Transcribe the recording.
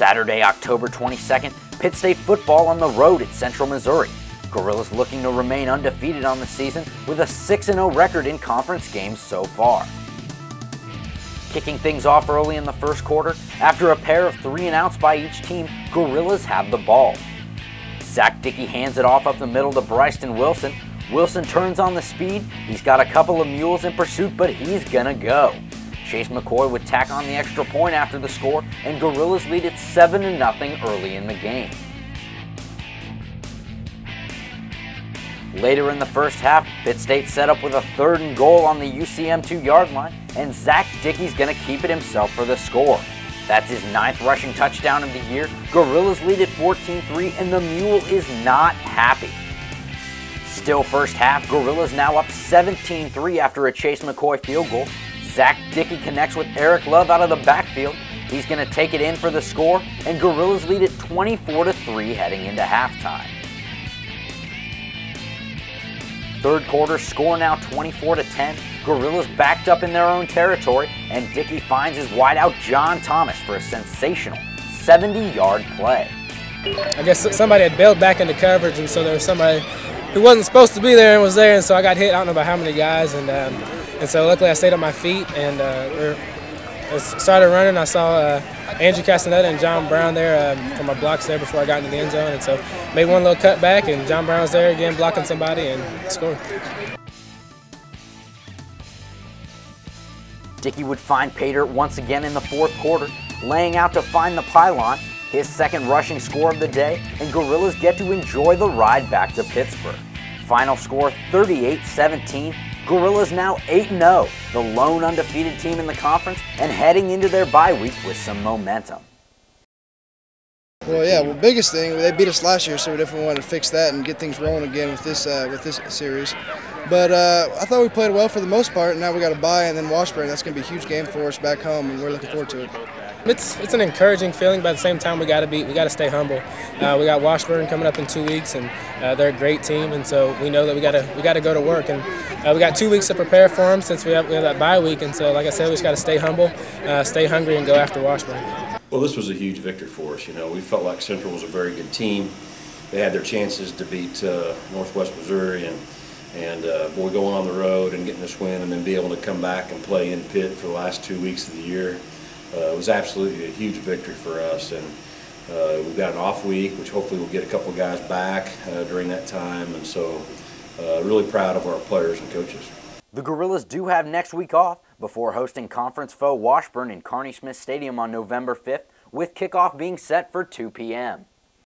Saturday, October 22nd, Pitt State football on the road at Central Missouri. Gorillas looking to remain undefeated on the season with a 6-0 record in conference games so far. Kicking things off early in the first quarter, after a pair of three and outs by each team, Gorillas have the ball. Zach Dickey hands it off up the middle to Bryson Wilson. Wilson turns on the speed. He's got a couple of mules in pursuit, but he's gonna go. Chase McCoy would tack on the extra point after the score, and Gorillas lead it 7 0 early in the game. Later in the first half, Pitt State set up with a third and goal on the UCM 2 yard line, and Zach Dickey's going to keep it himself for the score. That's his ninth rushing touchdown of the year. Gorillas lead at 14 3, and the Mule is not happy. Still first half, Gorillas now up 17 3 after a Chase McCoy field goal, Zach Dickey connects with Eric Love out of the backfield. He's going to take it in for the score, and Gorillas lead it 24 3 heading into halftime. Third quarter score now 24 10. Gorillas backed up in their own territory, and Dickey finds his wideout John Thomas for a sensational 70-yard play. I guess somebody had bailed back into coverage, and so there was somebody who wasn't supposed to be there and was there, and so I got hit. I don't know about how many guys, and um, and so luckily I stayed on my feet and uh, started running. I saw uh, Andrew Castaneda and John Brown there um, my blocks there before I got into the end zone. And so made one little cut back and John Brown was there again blocking somebody and scored. Dickey would find Pater once again in the fourth quarter, laying out to find the pylon, his second rushing score of the day, and Gorillas get to enjoy the ride back to Pittsburgh. Final score 38-17 Gorillas now 8-0, the lone undefeated team in the conference, and heading into their bye week with some momentum. Well, yeah. Well, biggest thing they beat us last year, so we definitely wanted to fix that and get things rolling again with this uh, with this series. But uh, I thought we played well for the most part. And now we got a bye and then Washburn. That's going to be a huge game for us back home, and we're looking forward to it. It's it's an encouraging feeling, but at the same time, we got to be we got to stay humble. Uh, we got Washburn coming up in two weeks, and uh, they're a great team, and so we know that we got to we got to go to work, and uh, we got two weeks to prepare for them since we have, we have that bye week, and so like I said, we just got to stay humble, uh, stay hungry, and go after Washburn. Well, this was a huge victory for us. You know, we felt like Central was a very good team. They had their chances to beat uh, Northwest Missouri, and and uh, boy, going on the road and getting this win, and then be able to come back and play in Pitt for the last two weeks of the year uh, was absolutely a huge victory for us. And uh, we've got an off week, which hopefully we'll get a couple guys back uh, during that time. And so Uh, really proud of our players and coaches. The Gorillas do have next week off before hosting conference foe Washburn in Carnie Smith Stadium on November 5th, with kickoff being set for 2 p.m.